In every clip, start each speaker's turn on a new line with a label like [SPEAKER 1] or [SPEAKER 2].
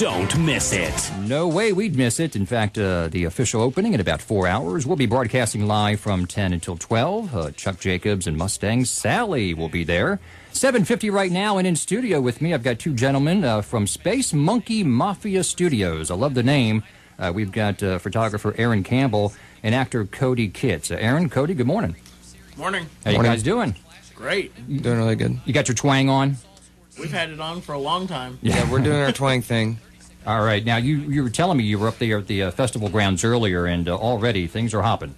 [SPEAKER 1] Don't miss it.
[SPEAKER 2] No way we'd miss it. In fact, uh, the official opening in about four hours. We'll be broadcasting live from 10 until 12. Uh, Chuck Jacobs and Mustang Sally will be there. 750 right now, and in studio with me, I've got two gentlemen uh, from Space Monkey Mafia Studios. I love the name. Uh, we've got uh, photographer Aaron Campbell and actor Cody Kitts. Uh, Aaron, Cody, good morning.
[SPEAKER 3] Morning.
[SPEAKER 2] How you guys doing?
[SPEAKER 3] Great.
[SPEAKER 4] Doing really good.
[SPEAKER 2] You got your twang on?
[SPEAKER 3] We've had it on for a long time.
[SPEAKER 4] Yeah, we're doing our twang thing.
[SPEAKER 2] All right. Now, you, you were telling me you were up there at the uh, festival grounds earlier, and uh, already things are hopping.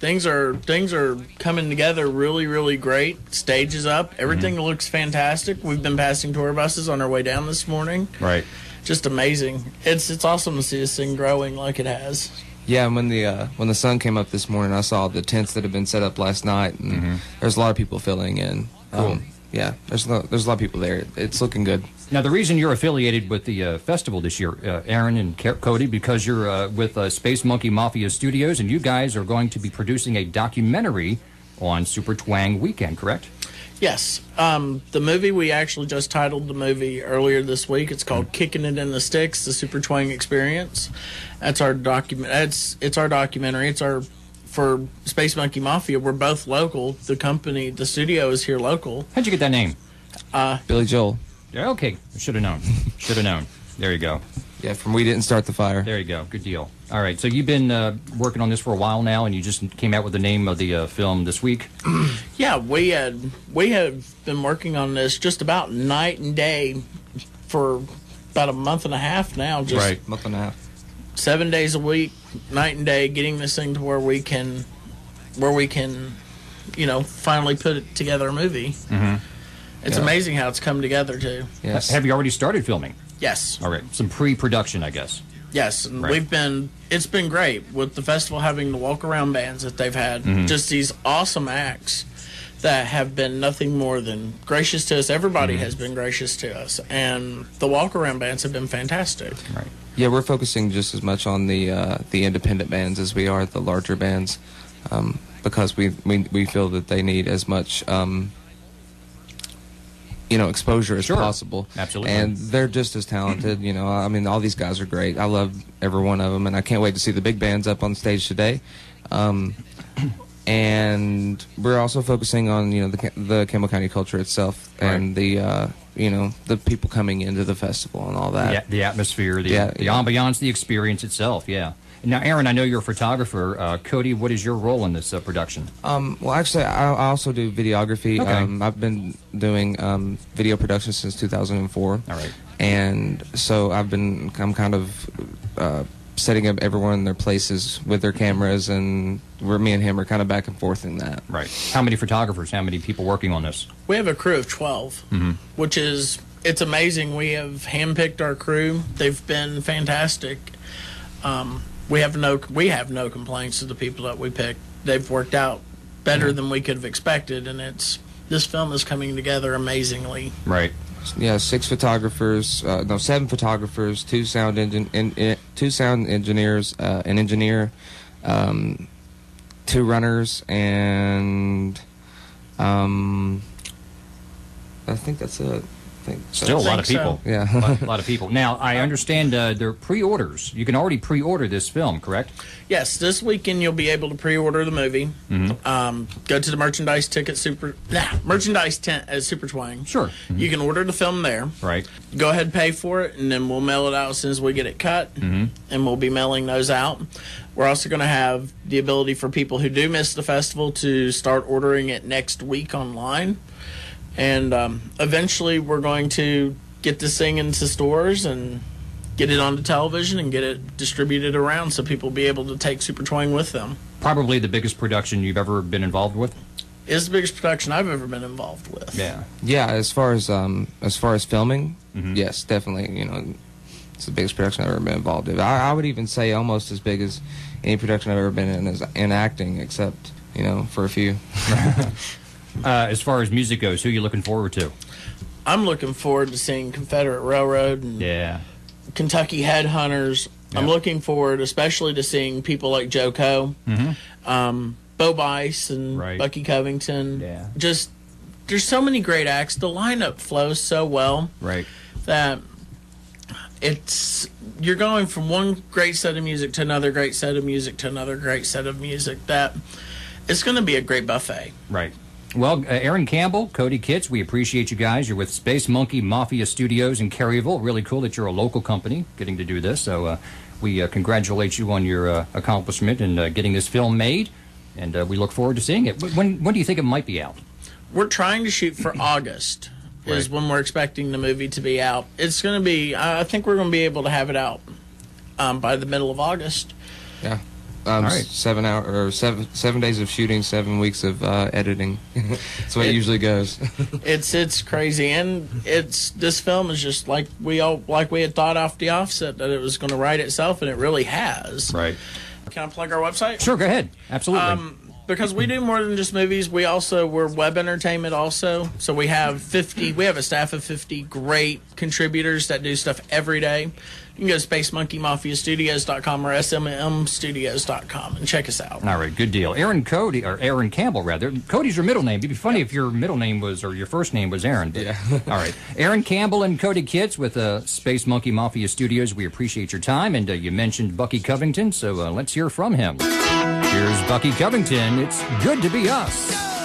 [SPEAKER 3] Things are things are coming together really really great. Stage is up. Everything
[SPEAKER 2] Mm-hmm.
[SPEAKER 3] looks fantastic. We've been passing tour buses on our way down this morning.
[SPEAKER 2] Right.
[SPEAKER 3] Just amazing. It's it's awesome to see this thing growing like it has.
[SPEAKER 4] Yeah, and when the uh, when the sun came up this morning, I saw the tents that had been set up last night, and there's a lot of people filling in. Um, yeah, there's a lot, there's a lot of people there. It's looking good.
[SPEAKER 2] Now, the reason you're affiliated with the uh, festival this year, uh, Aaron and Ca- Cody, because you're uh, with uh, Space Monkey Mafia Studios, and you guys are going to be producing a documentary on Super Twang Weekend, correct?
[SPEAKER 3] Yes. Um, the movie we actually just titled the movie earlier this week. It's called "Kicking It in the Sticks: The Super Twang Experience." That's our document. That's it's our documentary. It's our for Space Monkey Mafia. We're both local. The company, the studio is here local.
[SPEAKER 2] How'd you get that name?
[SPEAKER 4] Billy Joel.
[SPEAKER 2] Yeah, okay, should have known. Should have known. There you go.
[SPEAKER 4] Yeah, from We Didn't Start the Fire.
[SPEAKER 2] There you go. Good deal. All right, so you've been uh, working on this for a while now, and you just came out with the name of the uh, film this week.
[SPEAKER 3] Yeah, we had we have been working on this just about night and day for about a month and a half now. Just right,
[SPEAKER 4] Month and a half.
[SPEAKER 3] seven days a week, night and day, getting this thing to where we can, where we can, you know, finally put it together a movie. Mm-hmm. It's
[SPEAKER 4] Yeah.
[SPEAKER 3] amazing how it's come together too.
[SPEAKER 4] Yes.
[SPEAKER 2] Have you already started filming?
[SPEAKER 3] Yes,
[SPEAKER 2] All right, some pre-production, I guess.
[SPEAKER 3] yes, and
[SPEAKER 2] Right.
[SPEAKER 3] we've been. It's been great with the festival having the walk around bands that they've had.
[SPEAKER 2] Mm-hmm.
[SPEAKER 3] Just these awesome acts that have been nothing more than gracious to us. Everybody
[SPEAKER 2] Mm-hmm.
[SPEAKER 3] has been gracious to us, and the walk around bands have been fantastic.
[SPEAKER 2] Right.
[SPEAKER 4] Yeah, we're focusing just as much on the uh, the independent bands as we are the larger bands, um, because we, we we feel that they need as much um, you know exposure as
[SPEAKER 2] Sure.
[SPEAKER 4] possible.
[SPEAKER 2] Absolutely.
[SPEAKER 4] and they're just as talented. You know, I mean, all these guys are great. I love every one of them, and I can't wait to see the big bands up on stage today. Um, and we're also focusing on you know the the Campbell County culture itself and the uh, you know the people coming into the festival and all that.
[SPEAKER 2] the, the atmosphere, the,
[SPEAKER 4] Yeah,
[SPEAKER 2] the
[SPEAKER 4] yeah.
[SPEAKER 2] ambiance, the experience itself. Yeah. Now, Aaron, I know you're a photographer. Uh, Cody, what is your role in this uh, production?
[SPEAKER 4] Um, well, actually, I, I also do videography.
[SPEAKER 2] Okay.
[SPEAKER 4] Um, I've been doing um, video production since 2004.
[SPEAKER 2] All right.
[SPEAKER 4] And so I've been, I'm kind of uh, setting up everyone in their places with their cameras, and we're, me and him are kind of back and forth in that.
[SPEAKER 2] Right. How many photographers? How many people working on this?
[SPEAKER 3] We have a crew of 12, which is it's amazing. We have handpicked our crew. They've been fantastic. Um, we have no we have no complaints to the people that we picked. They've worked out better than we could have expected, and it's this film is coming together amazingly.
[SPEAKER 2] Right.
[SPEAKER 4] Yeah, six photographers, uh, no, seven photographers, two sound engine, in, in, two sound engineers, uh, an engineer, um, two runners, and um, I think that's it. I think
[SPEAKER 2] Still a lot of
[SPEAKER 3] think so.
[SPEAKER 2] people.
[SPEAKER 4] Yeah.
[SPEAKER 2] a, lot, a lot of people. Now, I understand uh, there are pre-orders. You can already pre-order this film, correct?
[SPEAKER 3] Yes, this weekend you'll be able to pre-order the movie. Um, go to the merchandise ticket super nah, merchandise tent at Super Twang.
[SPEAKER 2] Sure.
[SPEAKER 3] You can order the film there.
[SPEAKER 2] Right.
[SPEAKER 3] go ahead and pay for it and then we'll mail it out as soon as we get it cut and we'll be mailing those out we're also going to have the ability for people who do miss the festival to start ordering it next week online and um, eventually we're going to get this thing into stores and get it onto television and get it distributed around so people will be able to take super twang with them
[SPEAKER 2] Probably the biggest production you've ever been involved with.
[SPEAKER 3] it's the biggest production i've ever been involved with
[SPEAKER 2] Yeah.
[SPEAKER 4] Yeah, as far as um, as far as filming,
[SPEAKER 2] Mhm.
[SPEAKER 4] yes, definitely. You know, it's the biggest production I've ever been involved in. I, I would even say almost as big as any production I've ever been in as in acting, except you know for a few.
[SPEAKER 2] Uh, as far as music goes, who are you looking forward to?
[SPEAKER 3] i'm looking forward to seeing confederate railroad and
[SPEAKER 2] Yeah.
[SPEAKER 3] Kentucky Headhunters. I'm looking forward, especially to seeing people like Joe Coe, um, Bo Bice, and
[SPEAKER 2] Mm-hmm. Right.
[SPEAKER 3] Bucky Covington.
[SPEAKER 2] Yeah.
[SPEAKER 3] Just there's so many great acts. The lineup flows so well
[SPEAKER 2] Right.
[SPEAKER 3] that it's you're going from one great set of music to another great set of music to another great set of music that it's going to be a great buffet.
[SPEAKER 2] Right. Well, uh, Aaron Campbell, Cody Kitts, we appreciate you guys. You're with Space Monkey Mafia Studios in Caryville. Really cool that you're a local company getting to do this. So uh, we uh, congratulate you on your uh, accomplishment and uh, getting this film made, and uh, we look forward to seeing it. When when do you think it might be out?
[SPEAKER 3] We're trying to shoot for August. Is when we're expecting the movie to be out. It's going to be. I think we're going to be able to have it out um, by the middle of August.
[SPEAKER 4] Yeah. Um,
[SPEAKER 2] All right.
[SPEAKER 4] Seven hour or seven seven days of shooting, seven weeks of uh, editing. That's the way it
[SPEAKER 3] It-
[SPEAKER 4] usually goes.
[SPEAKER 3] It's it's crazy, and it's this film is just like we all like we had thought off the offset that it was going to write itself, and it really has.
[SPEAKER 2] Right.
[SPEAKER 3] Can I plug our website?
[SPEAKER 2] Sure. Go ahead. Absolutely.
[SPEAKER 3] Um, because we do more than just movies. We also we're web entertainment also. So we have fifty. We have a staff of fifty great contributors that do stuff every day. You can go to spacemonkeymafiastudios.com or smmstudios.com and check us out.
[SPEAKER 2] All right, good deal. Aaron Cody, or Aaron Campbell, rather. Cody's your middle name. It'd be funny if your middle name was, or your first name was Aaron. but-
[SPEAKER 4] Yeah.
[SPEAKER 2] all right. Aaron Campbell and Cody Kitts with uh, Space Monkey Mafia Studios. We appreciate your time. And uh, you mentioned Bucky Covington, so uh, let's hear from him. Here's Bucky Covington. It's good to be us.